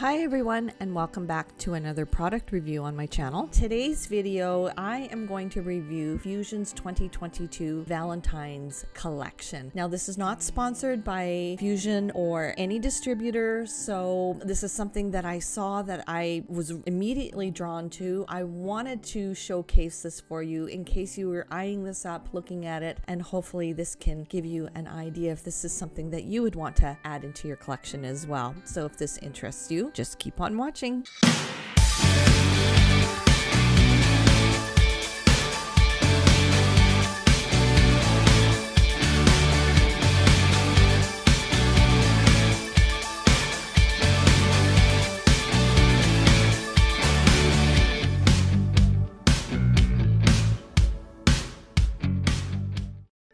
Hi everyone and welcome back to another product review on my channel. Today's video I am going to review Fuzion's 2022 Valentine's collection. Now this is not sponsored by Fusion or any distributor so this is something that I saw that I was immediately drawn to. I wanted to showcase this for you in case you were eyeing this up, looking at it and hopefully this can give you an idea if this is something that you would want to add into your collection as well. So if this interests you just keep on watching.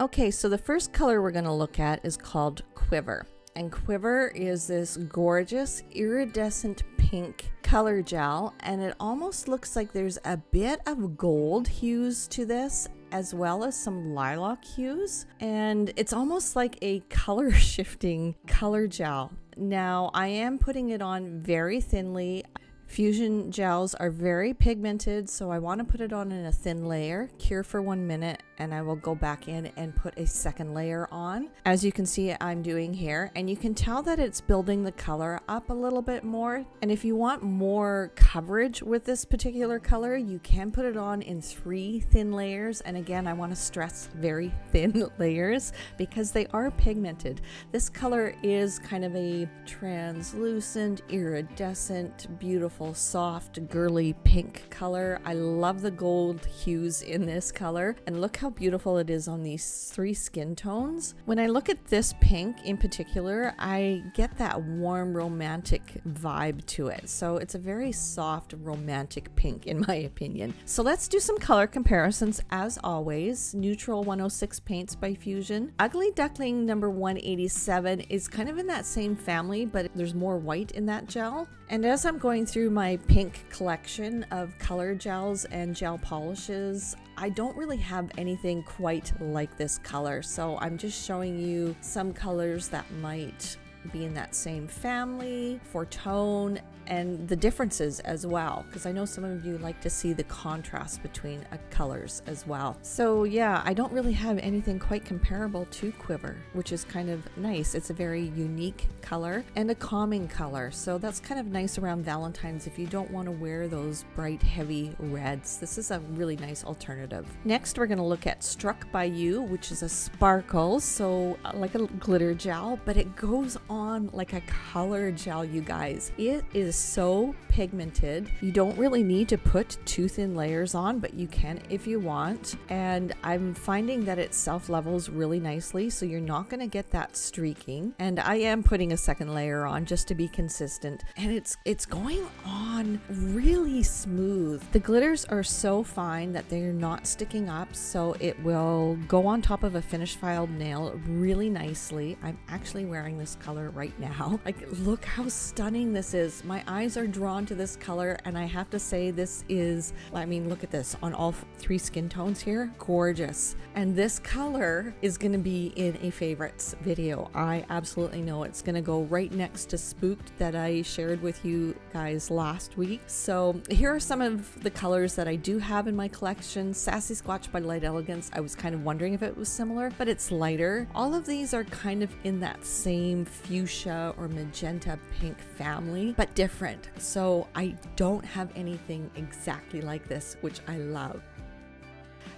Okay, so the first color we're going to look at is called Quiver. And Quiver is this gorgeous iridescent pink color gel, and it almost looks like there's a bit of gold hues to this as well as some lilac hues and it's almost like a color shifting color gel. Now I am putting it on very thinly. Fuzion gels are very pigmented, so I want to put it on in a thin layer, cure for one minute, and I will go back in and put a second layer on. As you can see, I'm doing here, and you can tell that it's building the color up a little bit more. And if you want more coverage with this particular color, you can put it on in three thin layers. And again, I want to stress very thin layers because they are pigmented. This color is kind of a translucent, iridescent, beautiful beautiful, soft, girly pink color. I love the gold hues in this color. And look how beautiful it is on these three skin tones. When I look at this pink in particular, I get that warm, romantic vibe to it. So it's a very soft, romantic pink in my opinion. So let's do some color comparisons as always. Neutral 106 Paints by Fuzion. Ugly Duckling number 187 is kind of in that same family, but there's more white in that gel. And as I'm going through my pink collection of color gels and gel polishes, I don't really have anything quite like this color. So I'm just showing you some colors that might be in that same family for tone and the differences as well because I know some of you like to see the contrast between uh, colors as well. So yeah, I don't really have anything quite comparable to Quiver, which is kind of nice. It's a very unique color and a calming color. So that's kind of nice around Valentine's if you don't want to wear those bright heavy reds. This is a really nice alternative. Next, we're going to look at Struck by You, which is a sparkle, so uh, like a glitter gel, but it goes on like a color gel, you guys. It is so pigmented. You don't really need to put two thin layers on, but you can if you want. And I'm finding that it self levels really nicely, so you're not going to get that streaking. And I am putting a second layer on just to be consistent. And it's it's going on really smooth. The glitters are so fine that they're not sticking up, so it will go on top of a finished filed nail really nicely. I'm actually wearing this color right now. Like look how stunning this is. My eyes are drawn to this color and I have to say this is, I mean, look at this on all three skin tones here, gorgeous. And this color is to be in a favorites video. I absolutely know it's to go right next to Spooked that I shared with you guys last week. So here are some of the colors that I do have in my collection. Sassy Squatch by Light Elegance. I was kind of wondering if it was similar, but it's lighter. All of these are kind of in that same fuchsia or magenta pink family, but different different. So I don't have anything exactly like this, which I love.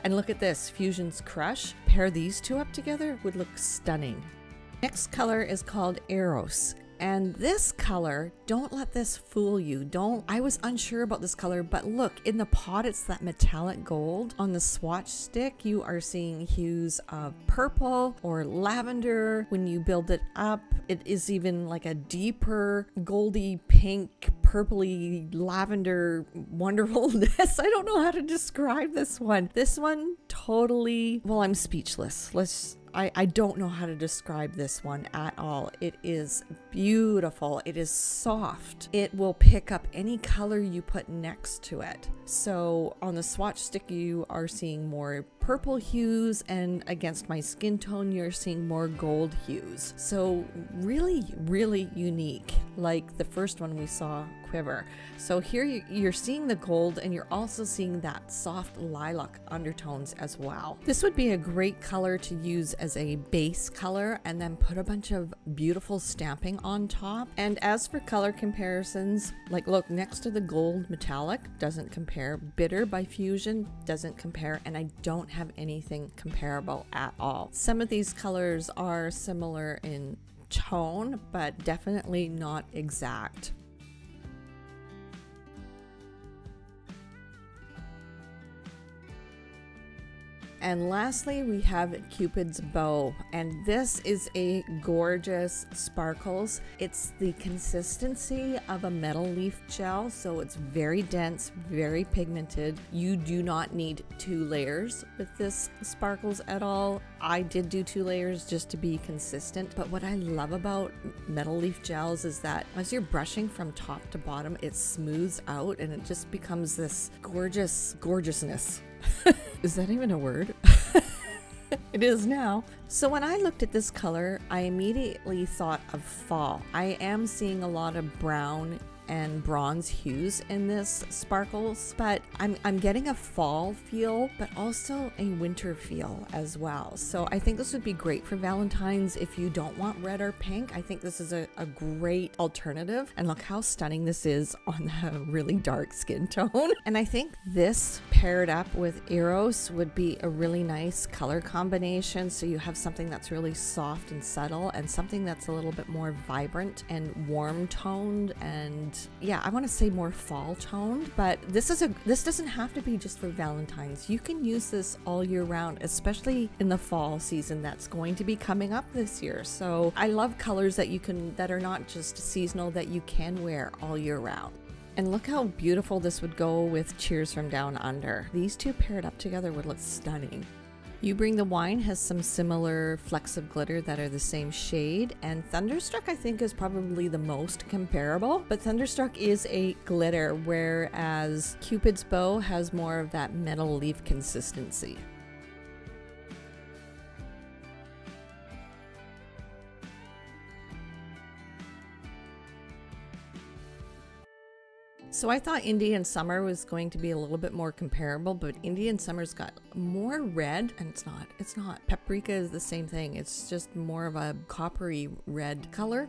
And look at this, Fuzion's Crush. Pair these two up together would look stunning. Next color is called Eros. And this color, don't let this fool you. Don't, I was unsure about this color, but look, in the pot, it's that metallic gold. On the swatch stick, you are seeing hues of purple or lavender. When you build it up, it is even like a deeper goldy pink, purpley lavender wonderfulness. I don't know how to describe this one. This one totally, well, I'm speechless. Let's I, I don't know how to describe this one at all. It is beautiful. It is soft. It will pick up any color you put next to it. So on the swatch stick, you are seeing more purple hues, and against my skin tone, you're seeing more gold hues. So, really, really unique, like the first one we saw, Quiver. So, here you're seeing the gold, and you're also seeing that soft lilac undertones as well. This would be a great color to use as a base color and then put a bunch of beautiful stamping on top. And as for color comparisons, like look next to the gold metallic doesn't compare, bitter by Fuzion doesn't compare, and I don't have anything comparable at all. Some of these colors are similar in tone, but definitely not exact. And lastly, we have Cupid's Bow, and this is a gorgeous sparkles. It's the consistency of a metal leaf gel, so it's very dense, very pigmented. You do not need two layers with this sparkles at all. I did do two layers just to be consistent, but what I love about metal leaf gels is that as you're brushing from top to bottom, it smooths out and it just becomes this gorgeous gorgeousness. Is that even a word? it is now. So when I looked at this color, I immediately thought of fall. I am seeing a lot of brown and bronze hues in this sparkles, but I'm, I'm getting a fall feel, but also a winter feel as well. So I think this would be great for Valentine's if you don't want red or pink. I think this is a, a great alternative. And look how stunning this is on the really dark skin tone. And I think this paired up with Eros would be a really nice color combination. So you have something that's really soft and subtle and something that's a little bit more vibrant and warm toned and yeah, I want to say more fall toned, but this is a this doesn't have to be just for Valentine's. You can use this all year round, especially in the fall season that's going to be coming up this year. So, I love colors that you can that are not just seasonal that you can wear all year round. And look how beautiful this would go with Cheers from Down Under. These two paired up together would look stunning. You Bring the Wine has some similar flecks of glitter that are the same shade, and Thunderstruck I think is probably the most comparable. But Thunderstruck is a glitter, whereas Cupid's Bow has more of that metal leaf consistency. So I thought Indian Summer was going to be a little bit more comparable, but Indian Summer's got more red, and it's not. It's not. Paprika is the same thing. It's just more of a coppery red color.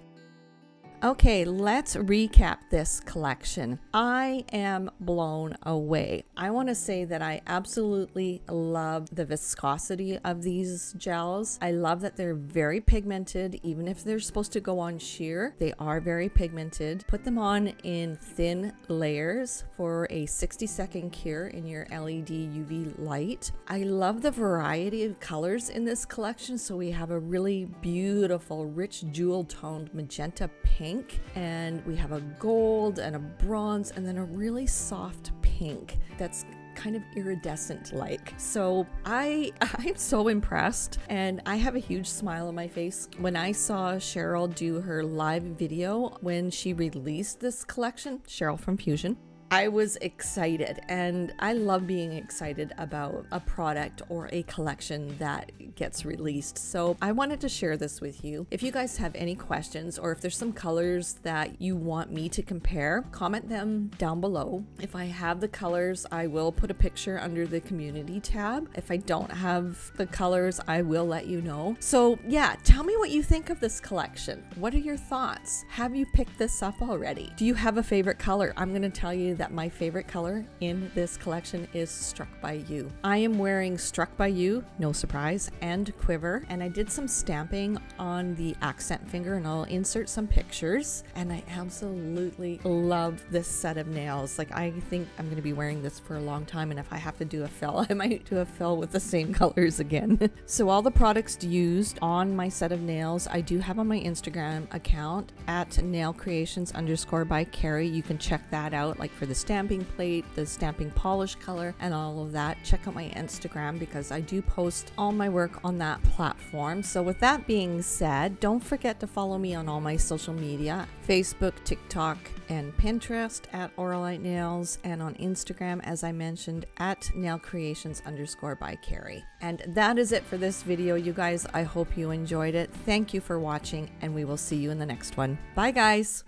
Okay, let's recap this collection. I am blown away. I want to say that I absolutely love the viscosity of these gels. I love that they're very pigmented, even if they're supposed to go on sheer, they are very pigmented. Put them on in thin layers for a 60 second cure in your LED UV light. I love the variety of colors in this collection. So we have a really beautiful, rich jewel toned magenta pink pink, and we have a gold and a bronze, and then a really soft pink that's kind of iridescent like. So I I'm so impressed and I have a huge smile on my face when I saw Cheryl do her live video when she released this collection, Cheryl from Fuzion. I was excited, and I love being excited about a product or a collection that gets released. So I wanted to share this with you. If you guys have any questions or if there's some colors that you want me to compare, comment them down below. If I have the colors, I will put a picture under the community tab. If I don't have the colors, I will let you know. So yeah, tell me what you think of this collection. What are your thoughts? Have you picked this up already? Do you have a favorite color? I'm going to tell you that that my favorite color in this collection is Struck by You. I am wearing Struck by You, no surprise, and Quiver, and I did some stamping on the accent finger and I'll insert some pictures. And I absolutely love this set of nails. Like I think I'm going to be wearing this for a long time and if I have to do a fill, I might do a fill with the same colors again. so all the products used on my set of nails, I do have on my Instagram account at nail creations underscore by Carrie. You can check that out like for the the stamping plate, the stamping polish color, and all of that, check out my Instagram because I do post all my work on that platform. So, with that being said, don't forget to follow me on all my social media Facebook, TikTok, and Pinterest at Auralite Nails, and on Instagram, as I mentioned, at Nail Creations underscore by Carrie. And that is it for this video, you guys. I hope you enjoyed it. Thank you for watching, and we will see you in the next one. Bye, guys.